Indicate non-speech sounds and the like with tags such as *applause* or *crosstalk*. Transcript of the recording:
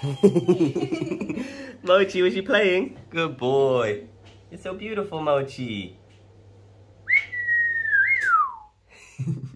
*laughs* Mochi, was you playing? Good boy. You're so beautiful, Mochi. *laughs*